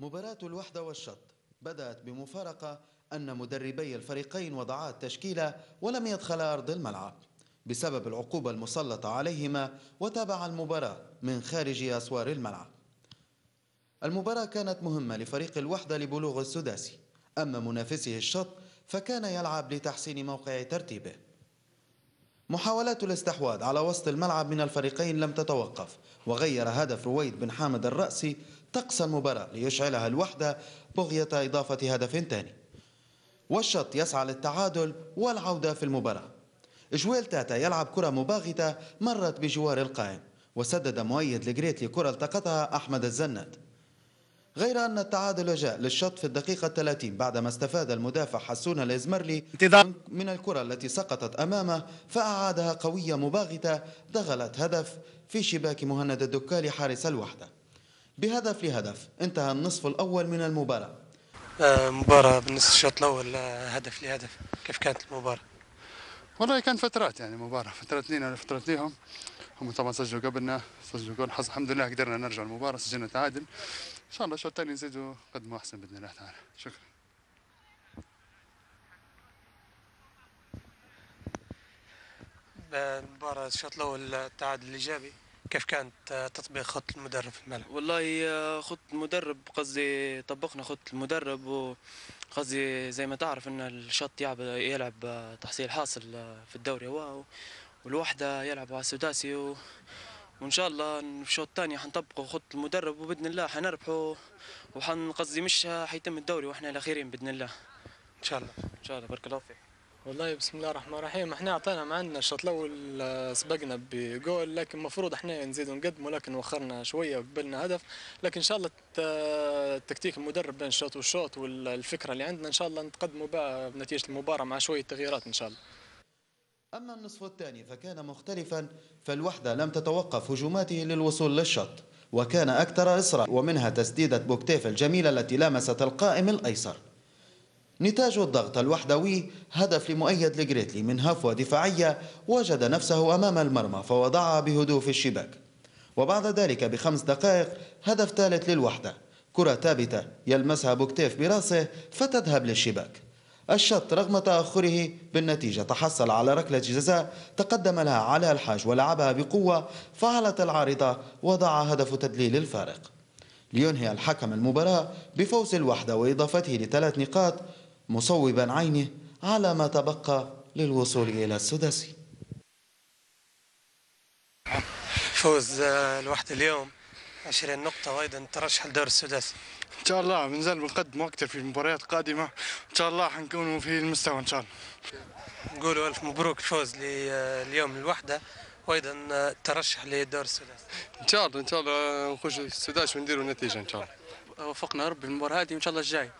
مباراة الوحدة والشط. بدأت بمفارقة أن مدربي الفريقين وضعا التشكيلة ولم يدخلا أرض الملعب. بسبب العقوبة المسلطة عليهما وتابع المباراة من خارج أسوار الملعب. المباراة كانت مهمة لفريق الوحدة لبلوغ السداسي. أما منافسه الشط فكان يلعب لتحسين موقع ترتيبه. محاولات الاستحواذ على وسط الملعب من الفريقين لم تتوقف وغير هدف رويد بن حامد الرأسي طقس المباراة ليشعلها الوحدة بغية إضافة هدف ثاني والشط يسعى للتعادل والعودة في المباراة. جويل تاتا يلعب كرة مباغتة مرت بجوار القائم وسدد مؤيد لجريتلي كرة التقطها أحمد الزناد. غير أن التعادل جاء للشط في الدقيقة 30 بعدما استفاد المدافع حسون الإزمرلي. من الكرة التي سقطت أمامه فأعادها قوية مباغتة دخلت هدف في شباك مهند الدكالي حارس الوحدة بهدف لهدف انتهى النصف الأول من المباراة آه، مباراة بالنصف الشوط الأول آه، هدف لهدف كيف كانت المباراة؟ والله كان فترات يعني مباراة فترات لينا فترات ليهم. هم طبعا سجلوا قبلنا سجلوا جول الحمد لله قدرنا نرجع المباراة سجلنا تعادل. إن شاء الله الشوط الثاني نزيدوا قدموا أحسن بإذن الله تعالى. شكرا. المباراة الشوط الأول التعادل الإيجابي كيف كانت آه، تطبيق خطة المدرب في الملعب؟ والله آه، خط المدرب قصدي طبقنا خط المدرب وقصدي زي ما تعرف إن الشط يلعب يلعب تحصيل حاصل في الدوري. هو والوحدة يلعب على السداسي. و... وإن شاء الله في الشوط الثاني حنطبقوا خط المدرب وبإذن الله حنربحوا وحن قصدي مش حيتم الدوري وإحنا الأخيرين بإذن الله. إن شاء الله. إن شاء الله. بارك الله فيك. والله بسم الله الرحمن الرحيم. إحنا أعطينا معنا الشوط الأول آه، سبقنا بجول لكن المفروض إحنا نزيدوا نقدموا لكن وخرنا شوية وقبلنا هدف. لكن إن شاء الله الت- التكتيك المدرب بين الشوط والشوط والفكرة اللي عندنا إن شاء الله نتقدموا بها بنتيجة المباراة مع شوية تغييرات إن شاء الله. أما النصف الثاني فكان مختلفا فالوحدة لم تتوقف هجوماته للوصول للشط وكان أكثر إصرار ومنها تسديدة بوكتيف الجميلة التي لامست القائم الأيسر. نتاج الضغط الوحدوي هدف لمؤيد لجريتلي من هفوة دفاعية وجد نفسه أمام المرمى فوضعها بهدوء في الشباك. وبعد ذلك بخمس دقائق هدف ثالث للوحدة. كرة ثابتة يلمسها بوكتيف براسه فتذهب للشباك. الشط رغم تأخره بالنتيجة تحصل على ركلة جزاء تقدم لها علاء الحاج ولعبها بقوة فعلت العارضة وضع هدف تدليل الفارق. لينهي الحكم المباراة بفوز الوحدة وإضافته لثلاث نقاط مصوبا عينه على ما تبقى للوصول إلى السداسي فوز آه، الوحدة اليوم. 20 نقطة وأيضا ترشح لدور السداسي إن شاء الله بنزل بنقدم أكثر في المباريات القادمة. إن شاء الله حنكونوا في المستوى إن شاء الله. نقولوا ألف مبروك الفوز آه، اليوم الوحدة وأيضا آه، الترشح لدور السداسي إن شاء الله إن شاء الله نخش السداس ونديروا النتيجة إن شاء الله. وفقنا رب المباراة هذه وان شاء الله الجاي.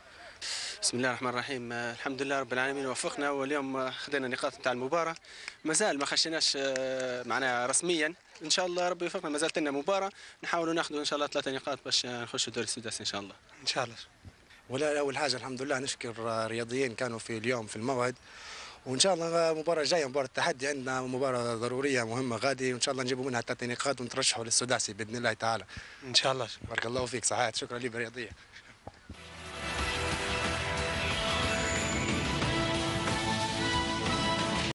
بسم الله الرحمن الرحيم. آه، الحمد لله رب العالمين. وفقنا واليوم آه، خذينا نقاط نتاع المباراة. مازال ما خشيناش آه، معناها رسميا. إن شاء الله ربي يوفقنا. ما زالت لنا مباراة. نحاولوا ناخذوا إن شاء الله ثلاثة نقاط باش نخشوا دوري السداسي إن شاء الله. إن شاء الله. ولا أول حاجة الحمد لله نشكر رياضيين كانوا في اليوم في الموعد. وإن شاء الله مباراة جاية مباراة تحدي. عندنا مباراة ضرورية مهمة غادي. وإن شاء الله نجيبوا منها ثلاث نقاط ونترشحوا للسداسي بإذن الله تعالى. إن شاء الله. بارك الله فيك صحيح. شكرا لي برياضيه